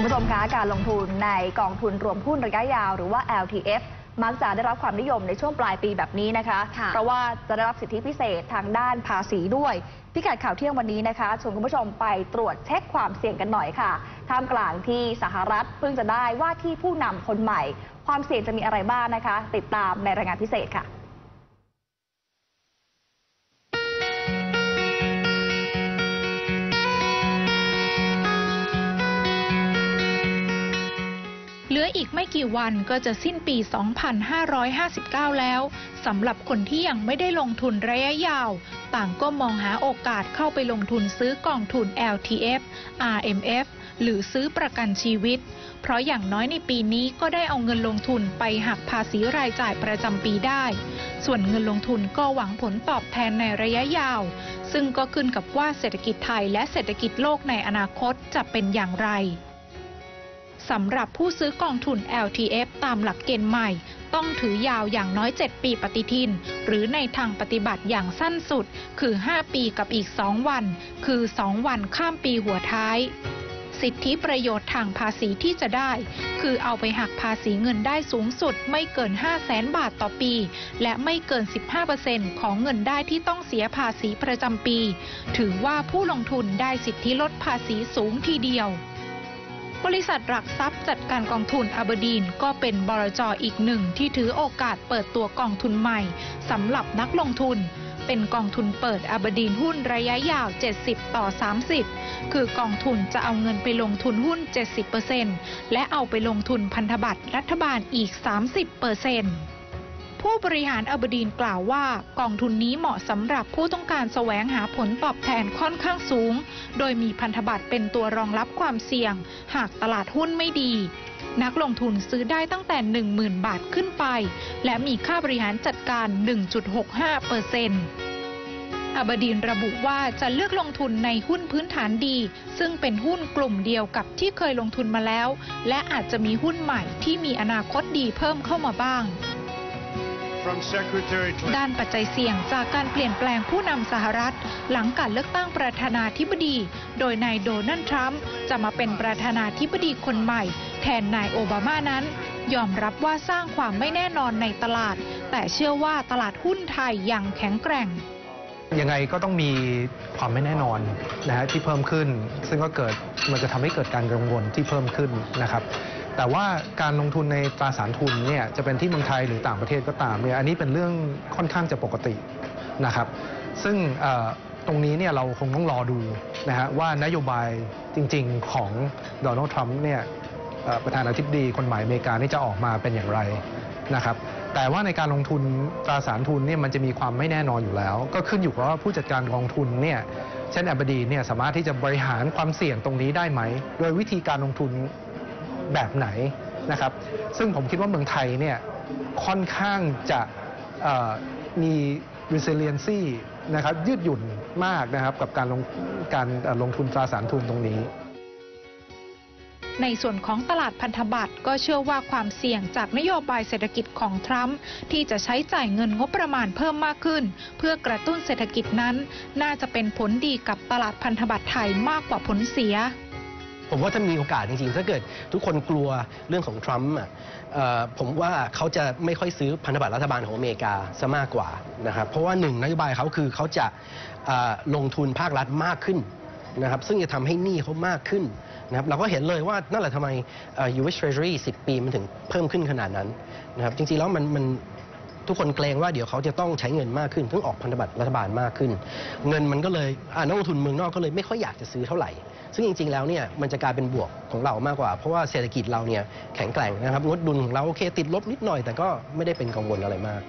คุณผู้ชมคะการลงทุนในกองทุนรวมหุ้นระยะยาวหรือว่า LTF มักจะได้รับความนิยมในช่วงปลายปีแบบนี้นะคะค่ะเพราะว่าจะได้รับสิทธิพิเศษทางด้านภาษีด้วย พิกัดข่าวเที่ยงวันนี้นะคะชวนคุณผู้ชมไปตรวจเช็คความเสี่ยงกันหน่อยค่ะ ท่ามกลางที่สหรัฐเพิ่งจะได้ว่าที่ผู้นำคนใหม่ ความเสี่ยงจะมีอะไรบ้างนะคะ ติดตามในรายงานพิเศษค่ะ เหลืออีกไม่กี่วันก็จะสิ้นปี 2559 แล้วสำหรับคนที่ยังไม่ได้ลงทุนระยะยาว ต่างก็มองหาโอกาสเข้าไปลงทุนซื้อกองทุน LTF RMF หรือซื้อประกันชีวิต เพราะอย่างน้อยในปีนี้ก็ได้เอาเงินลงทุนไปหักภาษีรายจ่ายประจำปีได้ ส่วนเงินลงทุนก็หวังผลตอบแทนในระยะยาว ซึ่งก็ขึ้นกับว่าเศรษฐกิจไทยและเศรษฐกิจโลกในอนาคตจะเป็นอย่างไร สำหรับผู้ซื้อกองทุน LTF ตามหลักเกณฑ์ใหม่ ต้องถือยาวอย่างน้อย 7 ปีปฏิทิน หรือในทางปฏิบัติอย่างสั้นสุด คือ 5 ปีกับอีก 2 วัน คือ 2 วันข้ามปีหัวท้าย สิทธิประโยชน์ทางภาษีที่จะได้ คือเอาไปหักภาษีเงินได้สูงสุดไม่เกิน 5 0 0แสนบาทต่อปี และไม่เกิน 15%ของเงินได้ที่ต้องเสียภาษีประจำปี ถือว่าผู้ลงทุนได้สิทธิลดภาษีสูงทีเดียว บริษัทหลักทรัพย์จัดการกองทุนอบดีนก็เป็นบรจอีกหนึ่งที่ถือโอกาสเปิดตัวกองทุนใหม่สำหรับนักลงทุน เป็นกองทุนเปิดอบดีนหุ้นระยะยาว 70 ต่อ 30 คือกองทุนจะเอาเงินไปลงทุนหุ้น 70%และเอาไปลงทุนพันธบัตรรัฐบาลอีก 30% ผู้บริหารอบดีนกล่าวว่ากองทุนนี้เหมาะสำหรับผู้ต้องการแสวงหาผลตอบแทนค่อนข้างสูง โดยมีพันธบัตรเป็นตัวรองรับความเสี่ยง หากตลาดหุ้นไม่ดี นักลงทุนซื้อได้ตั้งแต่ 10,000 บาทขึ้นไป และมีค่าบริหารจัดการ 1.65เปอร์เซ็นต์อบดินระบุว่าจะเลือกลงทุนในหุ้นพื้นฐานดี ซึ่งเป็นหุ้นกลุ่มเดียวกับที่เคยลงทุนมาแล้ว และอาจจะมีหุ้นใหม่ที่มีอนาคตดีเพิ่มเข้ามาบ้าง ด้านปัจจัยเสี่ยงจากการเปลี่ยนแปลงผู้นำสหรัฐ หลังการเลือกตั้งประธานาธิบดี โดยนายโดนัลด์ทรัมป์จะมาเป็นประธานาธิบดีคนใหม่ แทนนายโอบามานั้น ยอมรับว่าสร้างความไม่แน่นอนในตลาด แต่เชื่อว่าตลาดหุ้นไทยยังแข็งแกร่งยังไงก็ต้องมีความไม่แน่นอนนะฮะที่เพิ่มขึ้น ซึ่งก็เกิดมันจะทำให้เกิดการกังวลที่เพิ่มขึ้นนะครับ แต่ว่าการลงทุนในตราสารทุนเนี่ยจะเป็นที่เมืองไทยหรือต่างประเทศก็ตามเนี่ยอันนี้เป็นเรื่องค่อนข้างจะปกตินะครับ ซึ่งตรงนี้เนี่ยเราคงต้องรอดูนะฮะว่านโยบายจริง ๆ ของโดนัลด์ทรัมป์เนี่ยประธานาธิบดีคนใหม่อเมริกานี่จะออกมาเป็นอย่างไรนะครับแต่ว่าในการลงทุนตราสารทุนเนี่ยมันจะมีความไม่แน่นอนอยู่แล้ว ก็ขึ้นอยู่กับว่าผู้จัดการกองทุนเนี่ยเช่นแอบดีเนี่ยสามารถที่จะบริหารความเสี่ยงตรงนี้ได้ไหม โดยวิธีการลงทุน แบบไหนนะครับ ซึ่งผมคิดว่าเมืองไทยเนี่ยค่อนข้างจะมี resiliency นะครับยืดหยุ่นมากนะครับกับการลงการลงทุนตราสารทุนตรงนี้ ในส่วนของตลาดพันธบัตรก็เชื่อว่าความเสี่ยงจากนโยบายเศรษฐกิจของทรัมป์ที่จะใช้จ่ายเงินงบประมาณเพิ่มมากขึ้น เพื่อกระตุ้นเศรษฐกิจนั้น น่าจะเป็นผลดีกับตลาดพันธบัตรไทยมากกว่าผลเสีย ผมว่าถ้ามีโอกาสจริงๆ ถ้าเกิดทุกคนกลัวเรื่องของทรัมป์อะเอ่อผมว่าเขาจะไม่ค่อยซื้อพันธบัตรรัฐบาลของอเมริกาซะมากกว่านะครับเพราะว่าหนึ่งนโยบายเขาคือเขาจะเอ่อลงทุนภาครัฐมากขึ้นนะครับซึ่งจะทำให้หนี้เขามากขึ้นนะครับเราก็เห็นเลยว่านั่นแหละทำไมเอ่อ US Treasury 10 ปีมันถึงเพิ่มขึ้นขนาดนั้นนะครับจริงๆแล้วมันมัน ทุกคนเกรงว่าเดี๋ยวเขาจะต้องใช้เงินมากขึ้นเพิ่งออกพันธบัตรรัฐบาลมากขึ้น เงินมันก็เลยอ่านักลงทุนเมืองนอกก็เลยไม่ค่อยอยากจะซื้อเท่าไหร่ ซึ่งจริงๆแล้วเนี่ยมันจะกลายเป็นบวกของเรามากกว่า เพราะว่าเศรษฐกิจเราเนี่ยแข็งแกร่งนะครับงดดุลของเราโอเคติดลบนิดหน่อย แต่ก็ไม่ได้เป็นกังวลอะไรมาก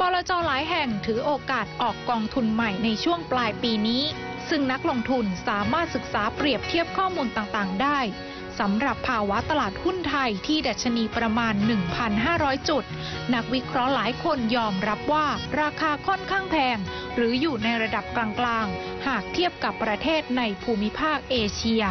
บลจหลายแห่งถือโอกาสออกกองทุนใหม่ในช่วงปลายปีนี้ ซึ่งนักลงทุนสามารถศึกษาเปรียบเทียบข้อมูลต่างๆ ได้ สำหรับภาวะตลาดหุ้นไทยที่ดัชนีประมาณ 1,500 จุด นักวิเคราะห์หลายคนยอมรับว่าราคาค่อนข้างแพง หรืออยู่ในระดับกลางๆ หากเทียบกับประเทศในภูมิภาคเอเชีย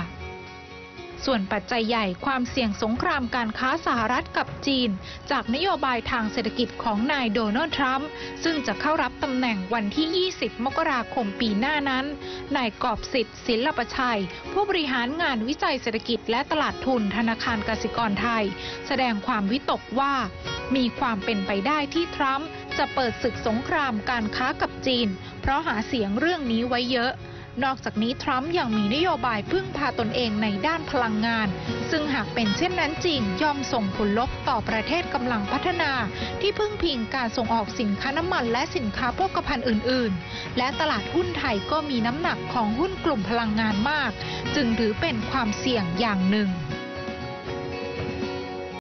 ส่วนปัจจัยใหญ่ความเสี่ยงสงครามการค้าสหรัฐกับจีน จากนโยบายทางเศรษฐกิจของนายโดนัลด์ทรัมป์ซึ่งจะเข้ารับตำแหน่งวันที่ 20 มกราคมปีหน้านั้น นายกอบสิทธิ์ศิลปชัย ผู้บริหารงานวิจัยเศรษฐกิจและตลาดทุนธนาคารกสิกรไทย แสดงความวิตกว่า มีความเป็นไปได้ที่ทรัมป์จะเปิดศึกสงครามการค้ากับจีน เพราะหาเสียงเรื่องนี้ไว้เยอะ นอกจากนี้ทรัมป์ยังมีนโยบายพึ่งพาตนเองในด้านพลังงาน ซึ่งหากเป็นเช่นนั้นจริง ย่อมส่งผลลบต่อประเทศกำลังพัฒนา ที่พึ่งพิงการส่งออกสินค้าน้ำมันและสินค้าโภคภัณฑ์อื่น ๆ และตลาดหุ้นไทยก็มีน้ำหนักของหุ้นกลุ่มพลังงานมาก จึงถือเป็นความเสี่ยงอย่างหนึ่ง